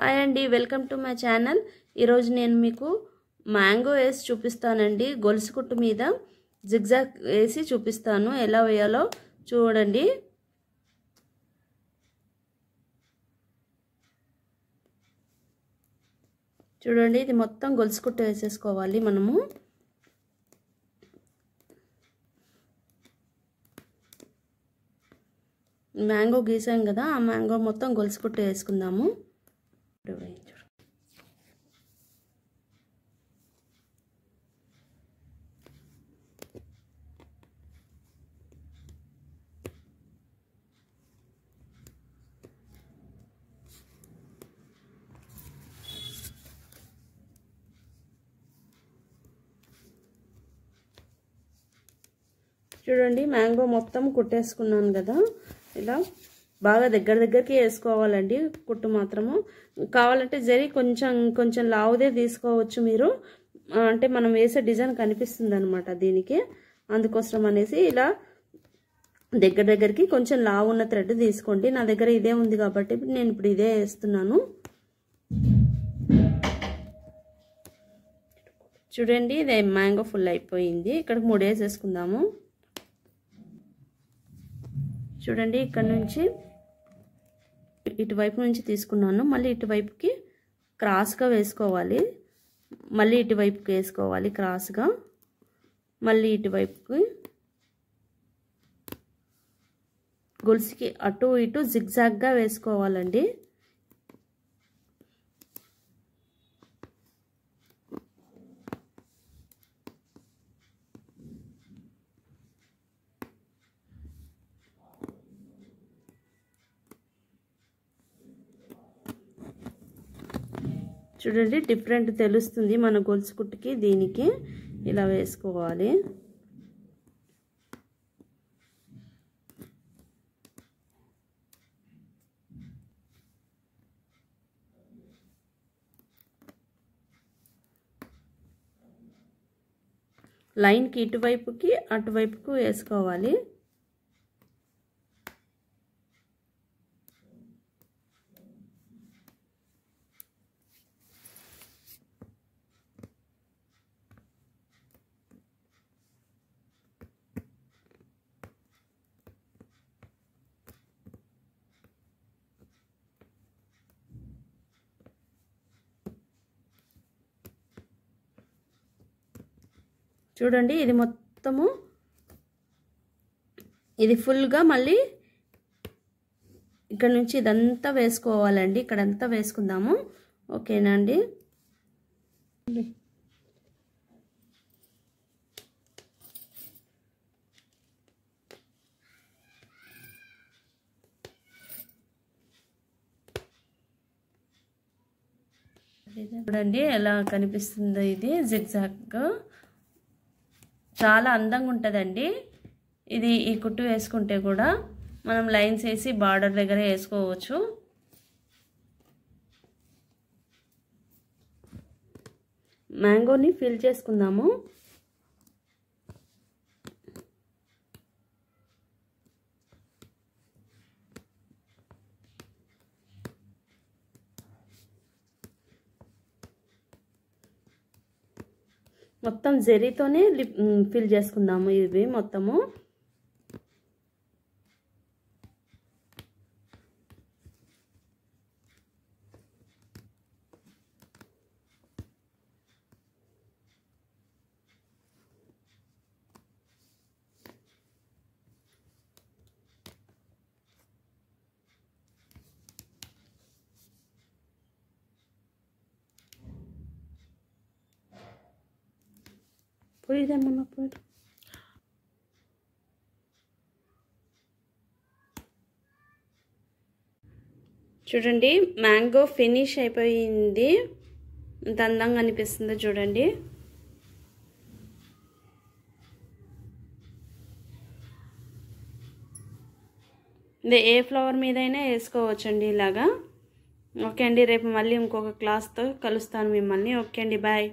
Hi అండి welcome to my channel. ఈరోజు నేను మీకు మ్యాంగో వేసి చూపిస్తానండి. గొలుసు కుట్టు మీద జిగ్జాగ్ వేసి చూపిస్తాను. ఎలా వేయాలో చూడండి. చూడండి ఇది మొత్తం గొలుసు కుట్టు వేసేసుకోవాలి మనము. మ్యాంగో గీసాం కదా ఆ మ్యాంగో మొత్తం గొలుసు కుట్టు వేసుకుందాము. చూడండి మ్యాంగో మొత్తం కుట్టేసుకున్నాను కదా. ఇలా బాగా దగ్గర దగ్గరికి వేసుకోవాలండి. కుట్టు మాత్రము. కావాలంటే జరి కొంచెం కొంచెం లావుదే తీసుకోవచ్చు మీరు. అంటే మనం వేసే డిజైన్ కనిపిస్తుంది అనమాట దీనికి. అందుకోసం అనేసి ఇలా దగ్గర దగ్గరికి కొంచెం లావు ఉన్న థ్రెడ్ తీసుకోండి. నా దగ్గర ఇదే ఉంది కాబట్టి నేను ఇప్పుడు ఇదే వేస్తున్నాను. చూడండి ఇదే మ్యాంగో ఫుల్ అయిపోయింది. ఇక్కడికి మూడు వేసేసుకుందాము. చూడండి ఇక్కడ నుంచి ఇటువైపు నుంచి తీసుకున్నాను. మళ్ళీ ఇటువైపుకి క్రాస్గా వేసుకోవాలి. మళ్ళీ ఇటువైపుకి వేసుకోవాలి క్రాస్గా మళ్ళీ ఇటువైపుకి గొలుసుకి అటు ఇటు జిగ్జాగ్గా వేసుకోవాలండి. చూడండి డిఫరెంట్ తెలుస్తుంది మన గొలుసు కుట్టుకి దీనికి ఇలా వేసుకోవాలి. లైన్కి ఇటువైపుకి అటువైపుకు వేసుకోవాలి. చూడండి ఇది మొత్తము ఇది ఫుల్గా మళ్ళీ ఇక్కడ నుంచి ఇదంతా వేసుకోవాలండి. ఇక్కడంతా వేసుకుందాము. ఓకేనా అండి? చూడండి ఎలా కనిపిస్తుందో ఇది. జిగ్జాగ్గా చాలా అందంగా ఉంటుందండి ఇది ఈ కుట్టు వేసుకుంటే కూడా మనం లైన్స్ వేసి బార్డర్ దగ్గర వేసుకోవచ్చు. మ్యాంగోని ఫిల్ చేసుకుందాము. మొత్తం జెరీతోనే ఫిల్ చేసుకుందాము ఇవి మొత్తము. పోయిదమ్మా పోయి చూడండి మ్యాంగో ఫినిష్ అయిపోయింది. ఎంత అందంగా అనిపిస్తుందో చూడండి. ఇది ఏ ఫ్లవర్ మీదైనా వేసుకోవచ్చండి ఇలాగా. ఓకే అండి రేపు మళ్ళీ ఇంకొక క్లాస్తో కలుస్తాను మిమ్మల్ని. ఓకే అండి బాయ్.